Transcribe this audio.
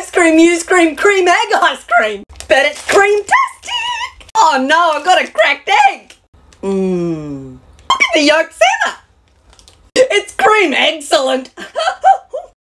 ice cream, you scream Creme Egg ice cream. But it's cream-tastic. Oh no, I've got a cracked egg. Mmm. Look at the yolk center. It's cream excellent.